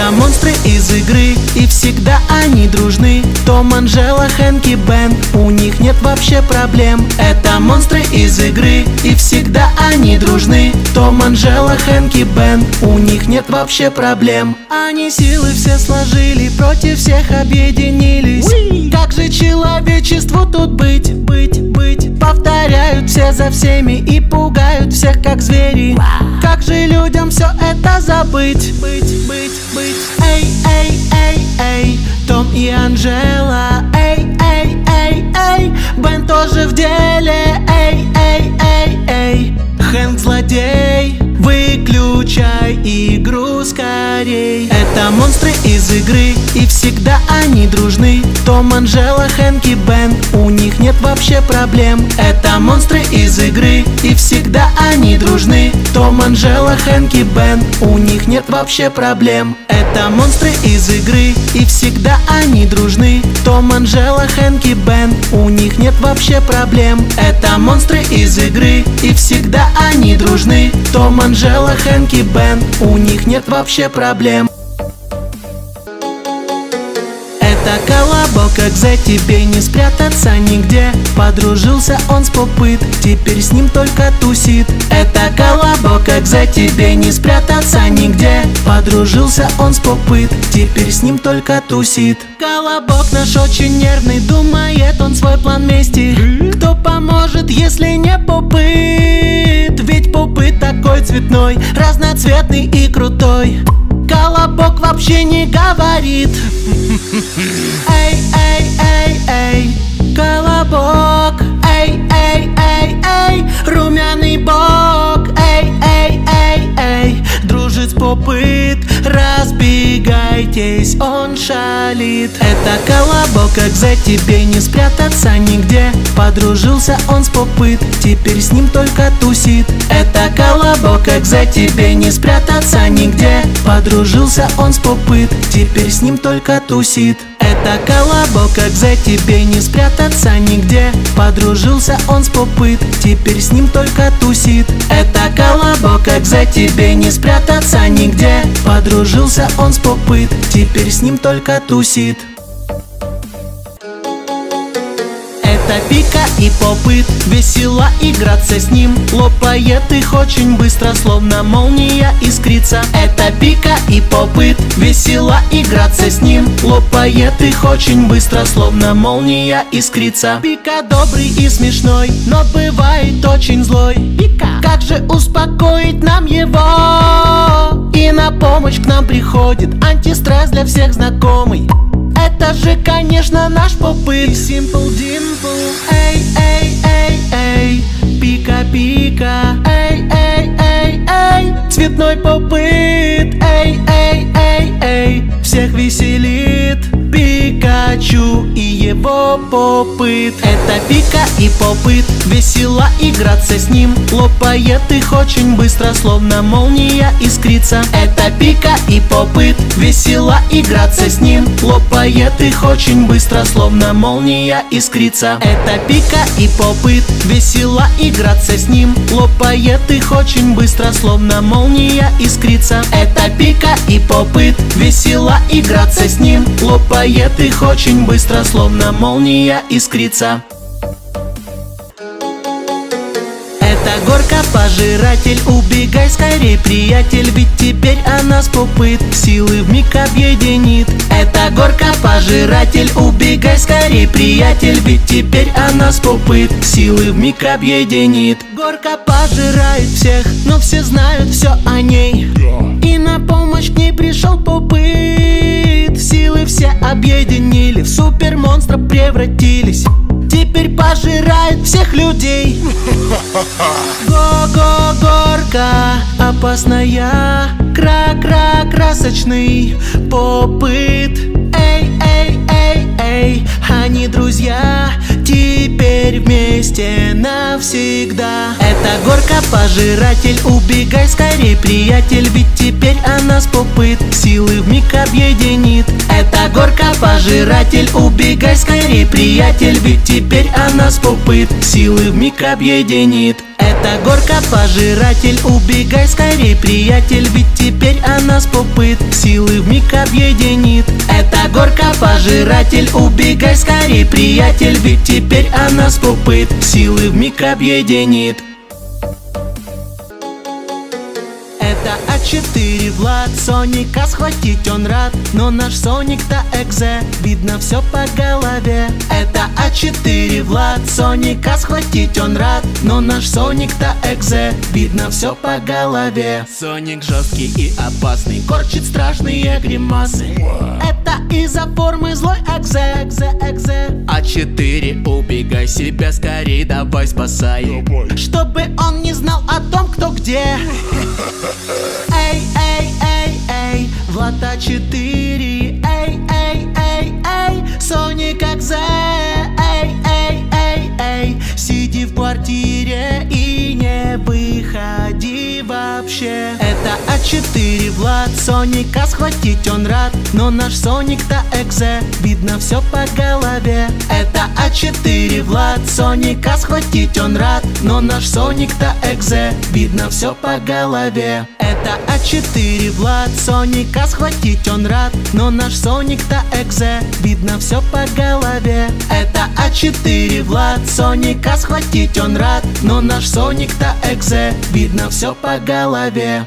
Это монстры из игры И всегда они дружны. Том, Анжела, Хэнки, Бен У них нет вообще проблем. Это монстры из игры И всегда они дружны. Том, Анжела, Хэнки, Бен У них нет вообще проблем. Они силы все сложили Против всех объединились. Как же человечеству тут быть, быть, быть Повторяют все за всеми И пугают всех как звери. Как же людям все это забыть? Быть, быть, быть Эй, эй, эй, эй Том и Анжела. Эй, эй, эй, эй Бен тоже в деле. Эй, эй, эй, эй Хэнк злодей. Выключай игру скорей. Это монстры из игры И всегда они дружны Том, Анжела, Хэнки, Бен. У них нет вообще проблем. Это монстры из игры И всегда они дружны. Том, Анжела, Хэнки, Бен. У них нет вообще проблем. Это монстры из игры И всегда они дружны. Том, Анжела, Хэнки, Бен. У них нет вообще проблем. Это монстры из игры И всегда они дружны. Том, Анжела, Хэнки, Бен. У них нет вообще проблем это колобок, как за тебе не спрятаться нигде. Подружился он с попыт, теперь с ним только тусит. Это колобок, как за тебе не спрятаться нигде. Подружился он с попыт, теперь с ним только тусит. Колобок наш очень нервный, думает он свой план мести. Кто поможет, если не попыт? Ведь попыт такой цветной, разноцветный и крутой. Колобок вообще не говорит Эй, эй, эй, эй, колобок Эй, эй, эй, Разбегайтесь, он шалит. Это колобок, как за тебе не спрятаться нигде. Подружился он с попыт, теперь с ним только тусит. Это колобок, как за тебе не спрятаться нигде. Подружился он с попыт, теперь с ним только тусит это колобок, как за тебе не спрятаться нигде? Подружился он с попыт, теперь с ним только тусит. Это колобок, как за тебе не спрятаться нигде? Подружился он с попыт, теперь с ним только тусит это пика и попыт Весело играться с ним. Лопает их очень быстро, словно молния искрится. Это пика и попыт Весело играться с ним. Лопает их очень быстро, словно молния искрится. Пика добрый и смешной, но бывает очень злой. Пика, как же успокоить нам его? И на помощь к нам приходит антистресс для всех знакомый это же, конечно, наш попыт. Simple Dimple. Эй, эй, эй, эй. Пика-пика Эй, эй, эй, эй. Цветной попыт. Эй, эй, эй, эй. Всех веселит Пикачу и его попыт. Это пика и попыт Весело играться с ним. Лопает их очень быстро Словно молния искрится. Это пика и попыт Весело играться с ним. Лопает их очень быстро Словно молния искрится. Это пика и попыт Весело играться с ним. Лопает их очень быстро Словно молния искрится. Это пика и попыт Весело играться с ним. Лопает их очень быстро Словно молния искрится. Это горка пожиратель, убегай скорей, приятель Ведь теперь она спопыт, силы в миг объединит. Это горка пожиратель, убегай скорей, приятель Ведь теперь она спопыт, силы в миг объединит. Горка пожирает всех, но все знают все о ней. И на помощь к ней пришел попыт Силы все объединили, в супермонстра превратились. Теперь пожирает всех людей. Го-го, горка опасная Кра-кра, красочный попыт. Эй, эй, эй, эй, они друзья теперь вместе навсегда Это горка-пожиратель, убегай скорей, приятель Ведь теперь она с попыт силы вмиг объединит. Это горка-пожиратель, убегай скорей, приятель Ведь теперь она с попыт силы вмиг объединит. Это горка-пожиратель, убегай скорей, приятель Ведь теперь она с попыт силы вмиг объединит. Это горка-пожиратель, убегай скорей, приятель Ведь теперь она с попыт силы вмиг объединит Это А4 Влад Соника схватить он рад. Но наш Соник-то экзе, видно все по голове. Это А4 Влад Соника схватить он рад. Но наш Соник-то экзе, видно все по голове. Соник жесткий и опасный, корчит страшные гримасы. Это из-за формы злой экзе, экзе, экзе. А4 убегай себя скорей, давай спасай. Чтобы он не знал о том, кто где. Эй, эй, эй, эй, Влада 4 Эй, эй, эй, эй, Соник как А4 Влад Соника схватить он рад. Но наш Соник-то экзе, видно все по голове. Это А4 Влад Соника схватить он рад. Но наш Соник-то экзе, видно все по голове. Это А4 Влад Соника схватить он рад. Но наш Соник-то экзе, видно все по голове. Это А4 Влад Соника схватить он рад. Но наш Соник-то экзе, видно все по голове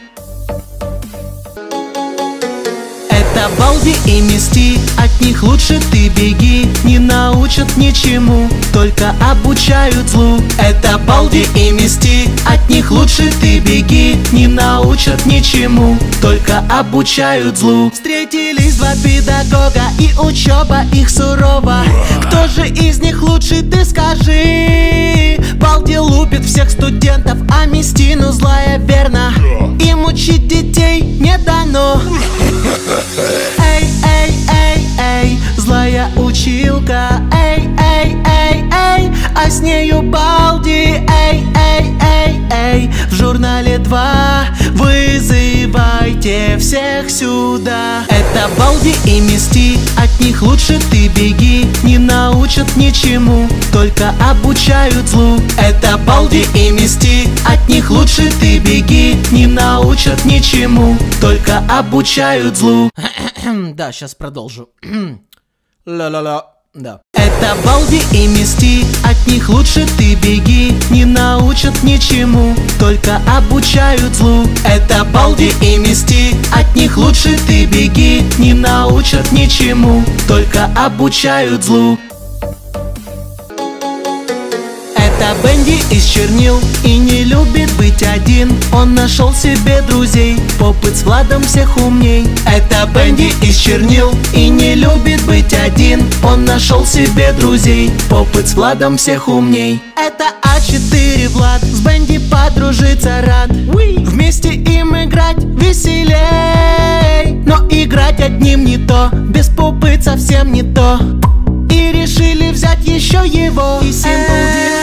это Балди и Мисти, от них лучше ты беги. Не научат ничему, только обучают злу. Это Балди и Мисти, от них лучше ты беги. Не научат ничему, только обучают злу. Встретились два педагога и учеба их сурова. Кто же из них лучше, ты скажи? Балди лупит всех студентов, а Мистину злая верно. Им учить детей не дано Эй, эй, эй, эй, злая училка. Эй, эй, эй, эй, а с нею Балди. Эй, эй, эй, эй, в журнале 2 Вызывайте всех сюда Это Балди и Мисти, от них лучше ты беги Не научат ничему, только обучают злу Это Балди и Мисти, от них лучше ты беги Не научат ничему, только обучают злу Да, сейчас продолжу. Ла-ла-ла. Да. Это Балди и Мисти, от них лучше ты беги. Не научат ничему, только обучают злу. Это Балди и Мисти, от них лучше ты беги. Не научат ничему, только обучают злу это Бенди из чернил и не любит быть один. Он нашел себе друзей, попыт с Владом всех умней. Это Бенди из чернил и не любит быть один. Он нашел себе друзей, попыт с Владом всех умней. Это А4 Влад, с Бенди подружиться рад. Вместе им играть веселей Но играть одним не то, без попыт совсем не то решили взять еще его. И Simple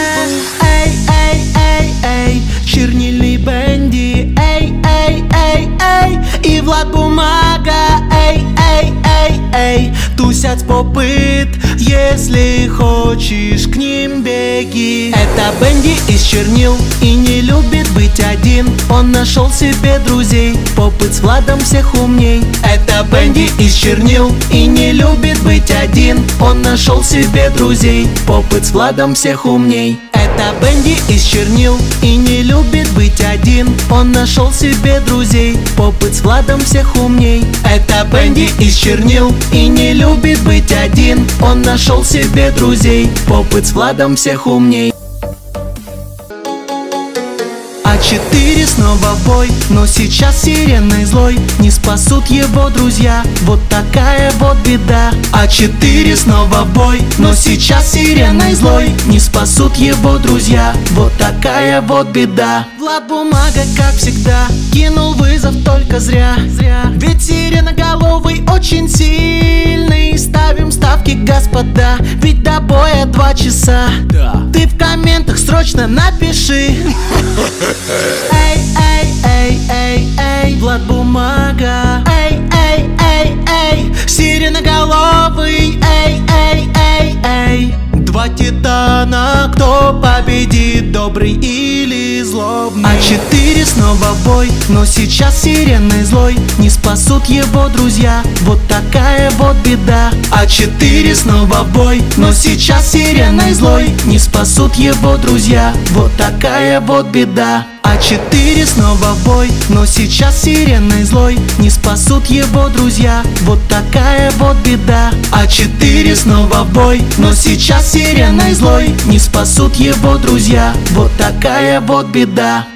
Эй, эй, эй, эй, чернильный Бенди. Эй, эй, эй, эй, и Влад Бумага. Эй, эй, эй, эй, тусят попыт Если хочешь к ним беги. Это Бенди из чернил и не любит быть один. Он нашел себе друзей, попыт с Владом всех умней. Это Бенди из чернил и не любит один. Он нашел себе друзей, попыт с Владом всех умней. Это Бенди из чернил и не любит быть один. Он нашел себе друзей, попыт с Владом всех умней. Это Бенди из чернил и не любит быть один. Он нашел себе друзей, попыт с Владом всех умней А4 снова бой, но сейчас сиреной злой Не спасут его друзья, вот такая вот беда. А4 снова в бой, но сейчас сиреной злой Не спасут его друзья, вот такая вот беда. Влад Бумага, как всегда, кинул вызов только зря, зря. Ведь сиреноголовый очень сильный, ставим ставки, господа Ведь до боя два часа. Да. Ты в комментах срочно напиши. Эй, эй, эй, эй, эй Влад Бумага. Эй, Два титана, кто победит, добрый или злобный? А четыре снова бой, но сейчас сиреной злой. Не спасут его друзья, вот такая вот беда. А четыре снова бой, но сейчас сиреной злой. Не спасут его друзья, вот такая вот беда а четыре снова бой, но сейчас сиреной злой. Не спасут его друзья, вот такая вот беда. А четыре снова бой, но сейчас сиреной злой. Не спасут его друзья, вот такая вот беда